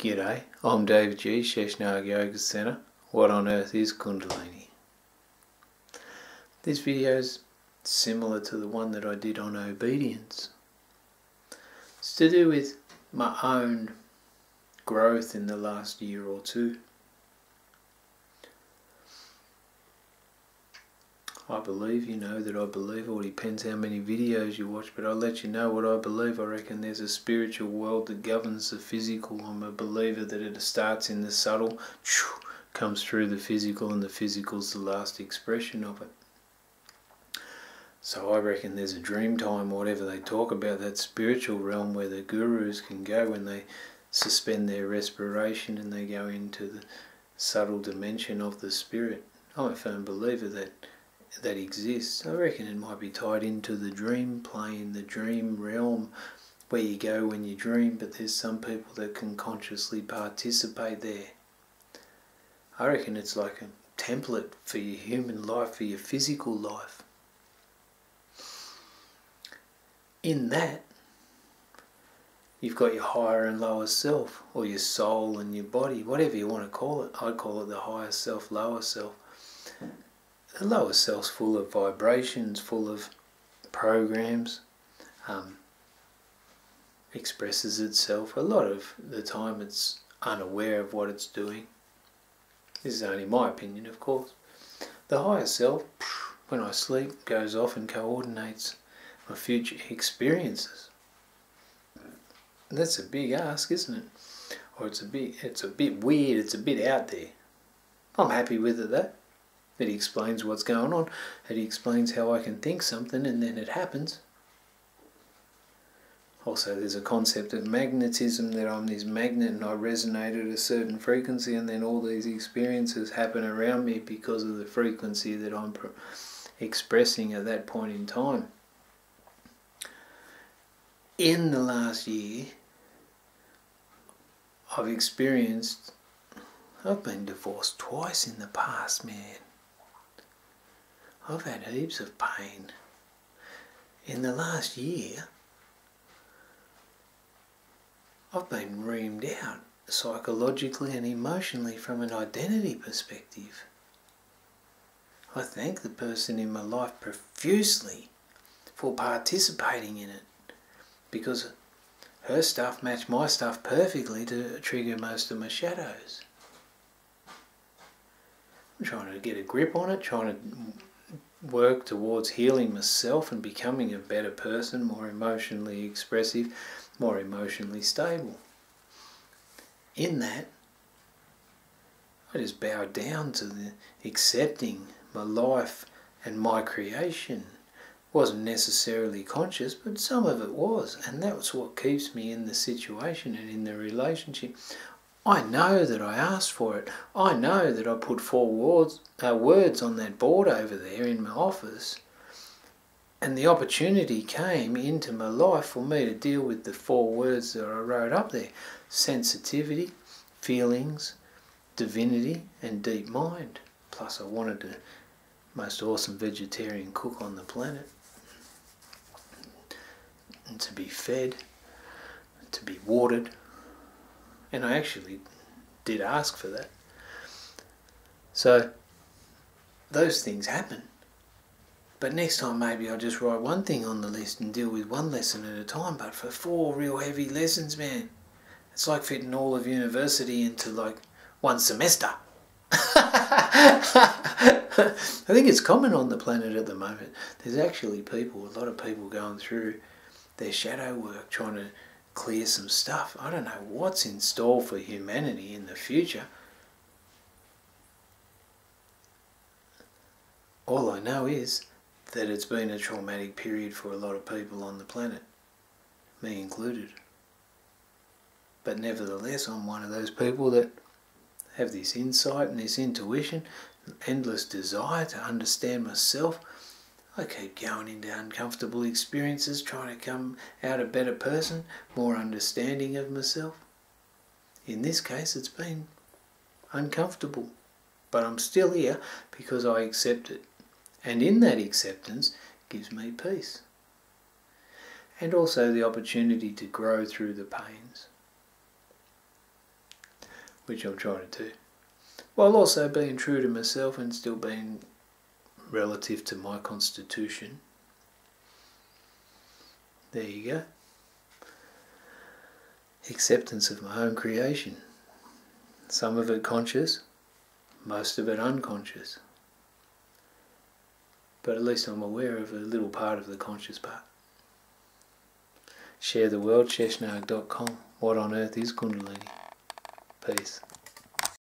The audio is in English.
G'day, I'm David G, Sheshnaag Yoga Center. What on earth is Kundalini? This video is similar to the one that I did on obedience. It's to do with my own growth in the last year or two. I believe you know that I believe. All depends how many videos you watch, but I'll let you know what I believe. I reckon there's a spiritual world that governs the physical. I'm a believer that it starts in the subtle, comes through the physical, and the physical's the last expression of it. So I reckon there's a dream time, whatever they talk about, that spiritual realm where the gurus can go when they suspend their respiration and they go into the subtle dimension of the spirit. I'm a firm believer that that exists. I reckon it might be tied into the dream plane, the dream realm where you go when you dream, but there's some people that can consciously participate there. I reckon it's like a template for your human life, for your physical life. In that, you've got your higher and lower self, or your soul and your body, whatever you want to call it. I call it the higher self, lower self the lower self's full of vibrations, full of programs, um, expresses itself. A lot of the time it's unaware of what it's doing. This is only my opinion, of course. The higher self, when I sleep, goes off and coordinates my future experiences. That's a big ask, isn't it? Or it's a bit, it's a bit weird. It's a bit out there. I'm happy with it It explains what's going on. It explains how I can think something and then it happens. Also, there's a concept of magnetism that I'm this magnet and I resonate at a certain frequency, and then all these experiences happen around me because of the frequency that I'm expressing at that point in time. In the last year, I've experienced, I've been divorced twice in the past, man. I've had heaps of pain. In the last year, I've been reamed out psychologically and emotionally from an identity perspective. I thank the person in my life profusely for participating in it because her stuff matched my stuff perfectly to trigger most of my shadows. I'm trying to get a grip on it, trying to work towards healing myself and becoming a better person, more emotionally expressive, more emotionally stable. In that, I just bow down to the accepting my life and my creation. Wasn't necessarily conscious, but some of it was, and that's what keeps me in the situation and in the relationship. I know that I asked for it. I know that I put four words, uh, words on that board over there in my office. And the opportunity came into my life for me to deal with the four words that I wrote up there sensitivity, feelings, divinity, and deep mind. Plus, I wanted the most awesome vegetarian cook on the planet. And to be fed, to be watered, and I actually did ask for that. So those things happen. But next time maybe I'll just write one thing on the list and deal with one lesson at a time. But for four real heavy lessons, man, it's like fitting all of university into like one semester. I think it's common on the planet at the moment. There's actually people, a lot of people going through their shadow work, trying to clear some stuff. I don't know what's in store for humanity in the future. All I know is that it's been a traumatic period for a lot of people on the planet, me included. But nevertheless, I'm one of those people that have this insight and this intuition, endless desire to understand myself I keep going into uncomfortable experiences, trying to come out a better person, more understanding of myself. In this case, it's been uncomfortable, but I'm still here because I accept it. And in that acceptance gives me peace. And also the opportunity to grow through the pains. which I'm trying to do, while also being true to myself and still being relative to my constitution. There you go. Acceptance of my own creation. Some of it conscious, most of it unconscious. But at least I'm aware of a little part of the conscious part. Share the world, sheshnaag.com. What on earth is Kundalini? Peace.